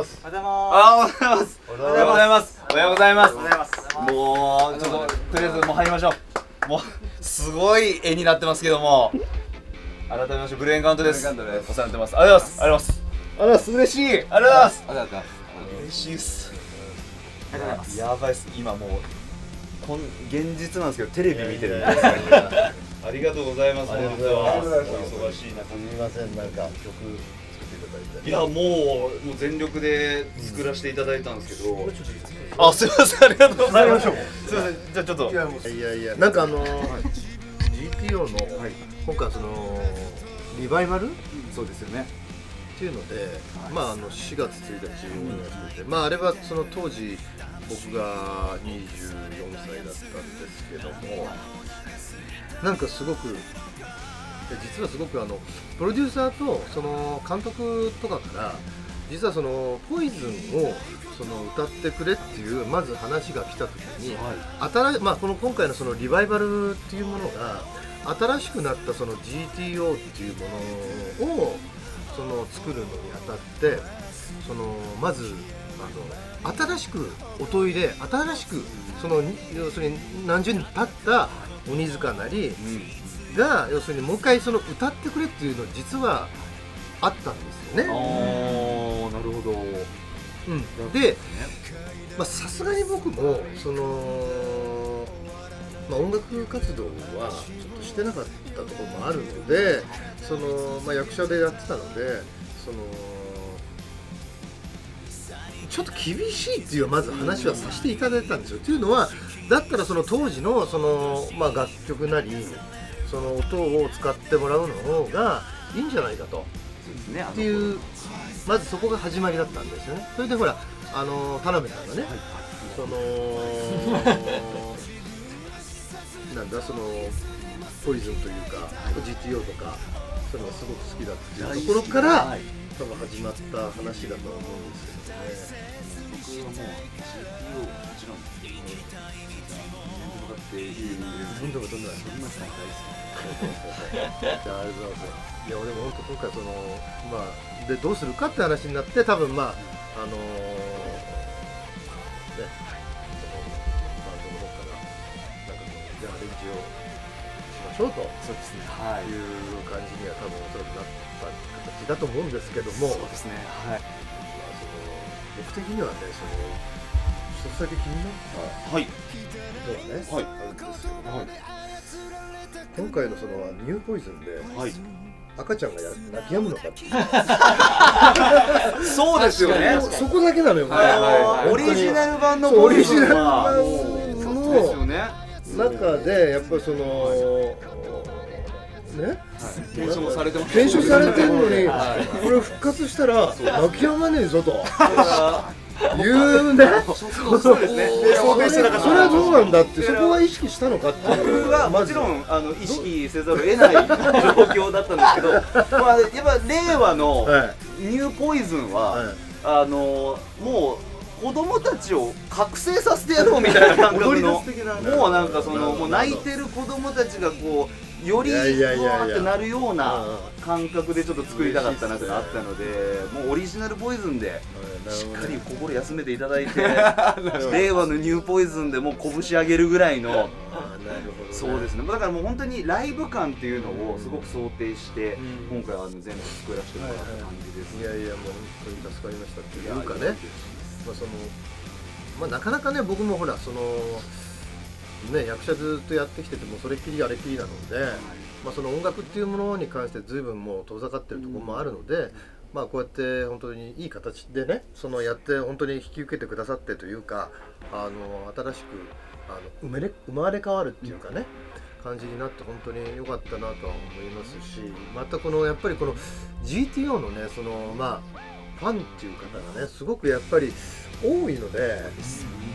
ます。おはようございます。おはようございます。おはようございます。おはようございます。もうちょっととりあえずもう入りましょう。もうすごい絵になってますけども。改めましてブレーンカウントです。ブレーンカウントです。お世話になってます。ありがとうございます。ありがとうございます。ありがとうございます。嬉しい。ありがとうございます。ありがとうございます嬉しいっす。ありがとうございます。やばいっす。今もうこん現実なんですけどテレビ見てる ありがとうございます。ありがとうございます。お忙しい中。すみませんなんか曲いやもうもう全力で作らせていただいたんですけど、あすいませんありがとうございます。すいませんじゃあちょっと。いやもういやいやなんかあのー GTO の今回そのリバイバル？っそうですよね。ていうので、まああの4月1日をやってて、まああれはその当時僕が24歳だったんですけどもなんかすごく実はすごくあのプロデューサーとその監督とかから実はそのポイズンをその歌ってくれっていうまず話が来た時に、新い。まあ、この今回のそのリバイバルっていうものが新しくなったその GTO っていうものをその作るのにあたってそのまずあの新しく音入れ新しくその要するに何十年経った鬼塚なりが要するにもう一回その歌ってくれっていうの実はあったんですよあね。ーなるほどうん、でまあさすがに僕もその、まあ、音楽活動はちょっとしてなかったところもあるのでその、まあ、役者でやってたのでそのちょっと厳しいっていうまず話はさせていただいたんですよ。というのはだったらその当時のその、まあ、楽曲なりその音を使ってもらうの方がいいんじゃないかと。そうですねっていうまずそこが始まりだったんですよね。それでほらあの田辺さんがね、その なんだそのポイズンというか、GTO とかそういうのがすごく好きだっていうところから、はい。多分始まった話だと思うんですけどね僕はもう GPO もちろん全部だってどんどんどんどん反町さん大じゃあありがとうございますいや俺も本当今回そのまあでどうするかって話になって多分まああのーねそのバンドの方からなんかこうじゃあアレンジをしょう。と好きですね。はい。いう感じには多分おそらくなった形だと思うんですけども。そうですね。はい。まあその僕的にはねその一つだけ気になっはい。たことがね、はい。あるんですよ、はい。今回のそのニューポイズンではい。赤ちゃんがや泣き止むのかっていう。そうですよね。そこだけなのよ、はいはいはい。オリジナル版のポイズンはそうそうですよね中でやっぱりそのね？検証もされてます。検証されてるのにはい。これ復活したら泣き止まねえぞと。いうねそうですね。想定してなかったそれはどうなんだってそこは意識したのかっていう。僕はもちろんあの意識せざるを得ない状況だったんですけど、まあ、やっぱ令和のはい。ニューポイズンは、はい。あのもう子供たちを覚醒させてやろうみたいな感覚のもうなんかそのもう泣いてる子供たちがこうよりわーってなるようなうん感覚でちょっと作りたかったなってあったのでもうオリジナルポイズンでしっかり心休めていただいて 令和のニューポイズンでもう拳上げるぐらいのそうですね。だからもう本当にライブ感っていうのをすごく想定して今回は全部作らせてもらった感じです。いやいやもう本当に助かりましたっていうかねまあそのまあなかなかね僕もほらそのね役者ずっとやってきててもそれっきりあれっきりなので、まあその音楽っていうものに関して随分もう遠ざかってるところもあるので、まあこうやって本当にいい形でねそのやって本当に引き受けてくださってというかあの新しくあの生めれ生まれ変わるっていうかね、感じになって本当に良かったなとは思いますしまたこのやっぱりこの GTO のねそのまあファンっていう方がねすごくやっぱり多いので、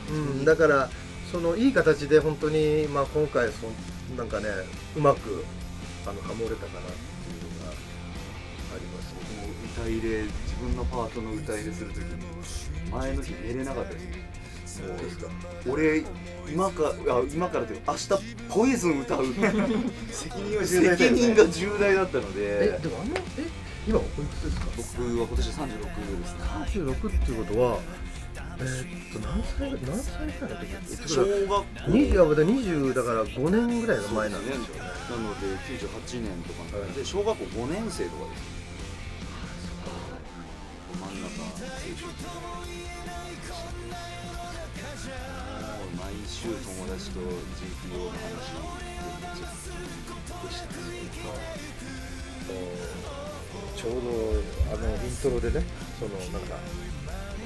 うん、だからそのいい形で本当に、まあ、今回そなんかねうまくあのハモれたかなっていうのがあります。ね。もう歌入れ自分のパートの歌入れするときに前の日寝れなかったですそうですか。俺今かあ今からというか明日ポイズン歌う。責任が重大だったので。えでもあのえ今おいくつですか？僕は今年36ですね。36っていうことはえー、っと何歳何歳ぐらいの時って小学校20いやまだ20だから5年ぐらいの前なんですよねなので98年とかなんで小学校5年生とかです真ん中青春期もう毎週友達と GTO の話でめっちゃでしたねちょうどあのイントロでねそのなんか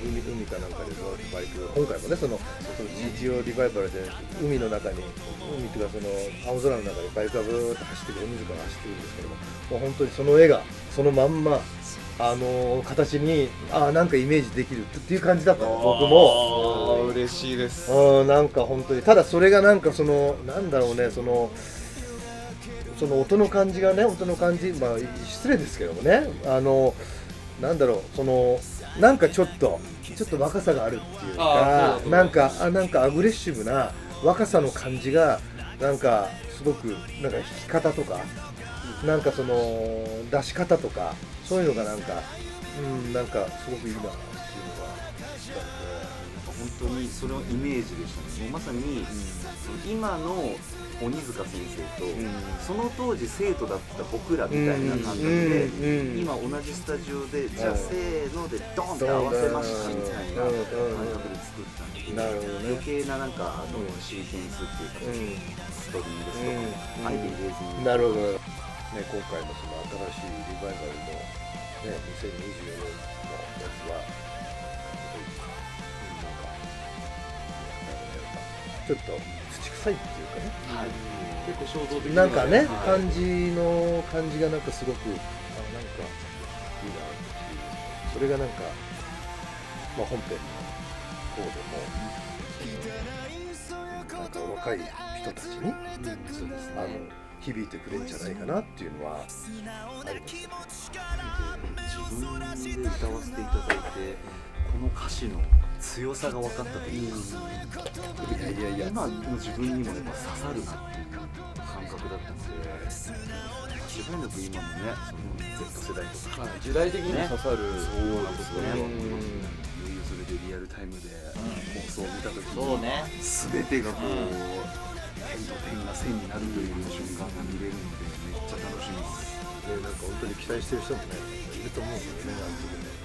海海かなんかでバイク今回もねそのその GTO リバイバルで海の中に海っていうかその青空の中でバイクがブーッと走ってる海塚が走ってるんですけどももう本当にその絵がそのまんまあの形にあなんかイメージできるっていう感じだったの僕も。嬉しいです。うんなんか本当にただそれがなんかそのなんだろうねそのその音の感じがね音の感じまあ失礼ですけどもねあのなんだろうそのなんかちょっとちょっと若さがあるっていうあかなんかあなんかアグレッシブな若さの感じがなんかすごくなんか弾き方とかなんかその出し方とかそういうのがなんかうんなんかすごくいいな当にそれのイメージでしたね。もうまさに、今の鬼塚先生と、その当時生徒だった僕らみたいな感覚で、今同じスタジオで、じゃあうんせーのでドンって合わせましたみたいなうん。感覚で作ったんで、なるほどね。余計ななんかあのシーケンスっていうか、ストリングスとか、うん。あえて入れずに、なるほど、ね、今回のその新しいリバイバルの、ね、2024年のやつは、ちょっと土臭いっていうかね、はい。結構衝動的なんかね、はい。感じの感じがなんかすごく、あなんかいいなっていう、それがなんか、まあ、本編の方でも、なんか若い人たちに、そうですあのね響いてくれるんじゃないかなっていうのはあります。自分で歌わせていただいてこの歌詞の強さが分かったというか、いやいやいや今の自分にもやっぱ刺さるなっていう感覚だったので。間違いなく今のねその Z 世代とか、時代的にも刺さるそうなんですね。うん。いよいよそれでリアルタイムで放送を見た時に、そうね。全てがこう、点と点が線になるという瞬間が見れるのでめっちゃ楽しみです。ねなんか本当に期待してる人もねいると思うんですよね